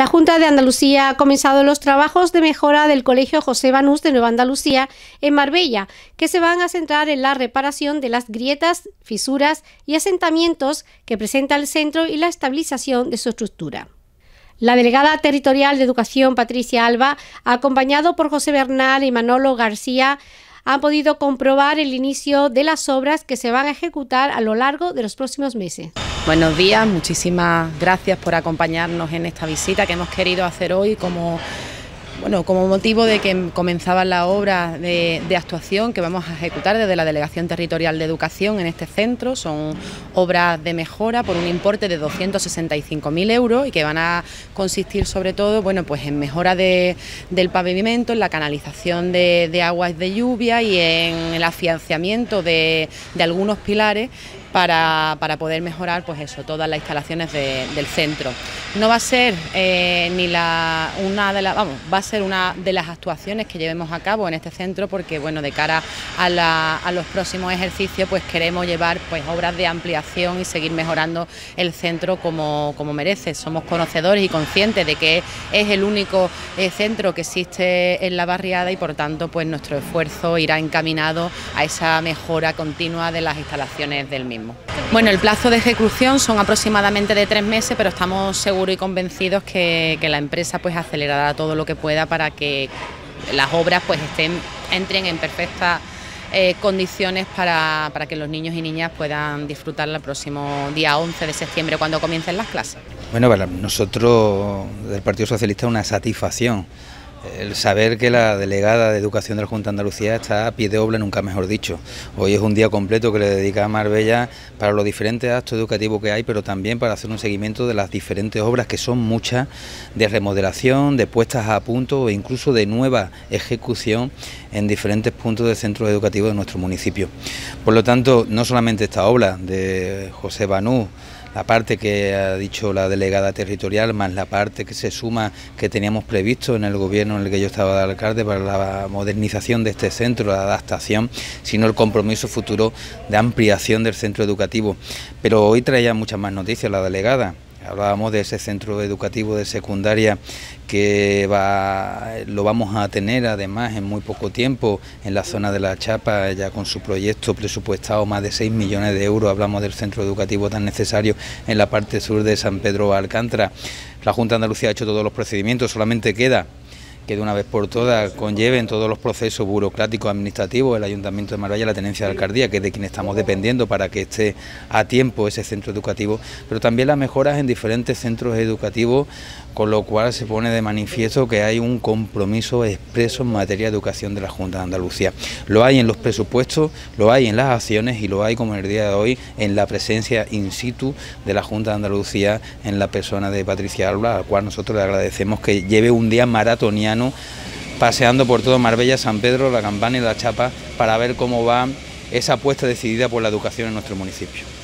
La Junta de Andalucía ha comenzado los trabajos de mejora del Colegio José Banús de Nueva Andalucía en Marbella, que se van a centrar en la reparación de las grietas, fisuras y asentamientos que presenta el centro y la estabilización de su estructura. La delegada territorial de Educación, Patricia Alba, acompañado por José Bernal y Manolo García, han podido comprobar el inicio de las obras que se van a ejecutar a lo largo de los próximos meses. Buenos días, muchísimas gracias por acompañarnos en esta visita que hemos querido hacer hoy como bueno, como motivo de que comenzaban las obras de, actuación que vamos a ejecutar desde la Delegación Territorial de Educación en este centro. Son obras de mejora por un importe de 265.000 euros y que van a consistir sobre todo bueno, pues en mejora del pavimento, en la canalización de, aguas de lluvia y en el afianciamiento de, de algunos pilares para, poder mejorar pues eso, todas las instalaciones del centro. No va a ser eh, ni una de las, vamos, va a ser una de las actuaciones que llevemos a cabo en este centro porque bueno, de cara a, los próximos ejercicios pues queremos llevar pues obras de ampliación y seguir mejorando el centro como, merece. Somos conocedores y conscientes de que es el único eh, centro que existe en la barriada y por tanto pues nuestro esfuerzo irá encaminado a esa mejora continua de las instalaciones del mismo. Bueno, el plazo de ejecución son aproximadamente de tres meses, pero estamos seguros y convencidos que, la empresa pues acelerará todo lo que pueda para que las obras pues estén, entren en perfectas eh, condiciones para, para, que los niños y niñas puedan disfrutar el próximo día 11 de septiembre cuando comiencen las clases. Bueno, para nosotros del Partido Socialista una satisfacción el saber que la delegada de Educación de la Junta de Andalucía está a pie de obra, nunca mejor dicho. Hoy es un día completo que le dedica a Marbella para los diferentes actos educativos que hay, pero también para hacer un seguimiento de las diferentes obras, que son muchas, de remodelación, de puestas a punto e incluso de nueva ejecución en diferentes puntos de centros educativos de nuestro municipio. Por lo tanto, no solamente esta obra de José Banú, la parte que ha dicho la delegada territorial, más la parte que se suma que teníamos previsto en el gobierno en el que yo estaba de alcalde para la modernización de este centro, la adaptación, sino el compromiso futuro de ampliación del centro educativo. Pero hoy traía muchas más noticias la delegada. Hablábamos de ese centro educativo de secundaria que va, lo vamos a tener además en muy poco tiempo en la zona de la Chapa, ya con su proyecto presupuestado más de 6 millones de euros. Hablamos del centro educativo tan necesario en la parte sur de San Pedro Alcántara. La Junta de Andalucía ha hecho todos los procedimientos, solamente queda que de una vez por todas conlleven todos los procesos burocráticos administrativos el Ayuntamiento de Marbella, la Tenencia de Alcaldía, que es de quien estamos dependiendo para que esté a tiempo ese centro educativo, pero también las mejoras en diferentes centros educativos, con lo cual se pone de manifiesto que hay un compromiso expreso en materia de educación de la Junta de Andalucía. Lo hay en los presupuestos, lo hay en las acciones y lo hay, como en el día de hoy, en la presencia in situ de la Junta de Andalucía en la persona de Patricia Alba, al cual nosotros le agradecemos que lleve un día maratoniano paseando por todo Marbella, San Pedro, la Campana y la Chapa para ver cómo va esa apuesta decidida por la educación en nuestro municipio.